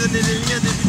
donner les liens des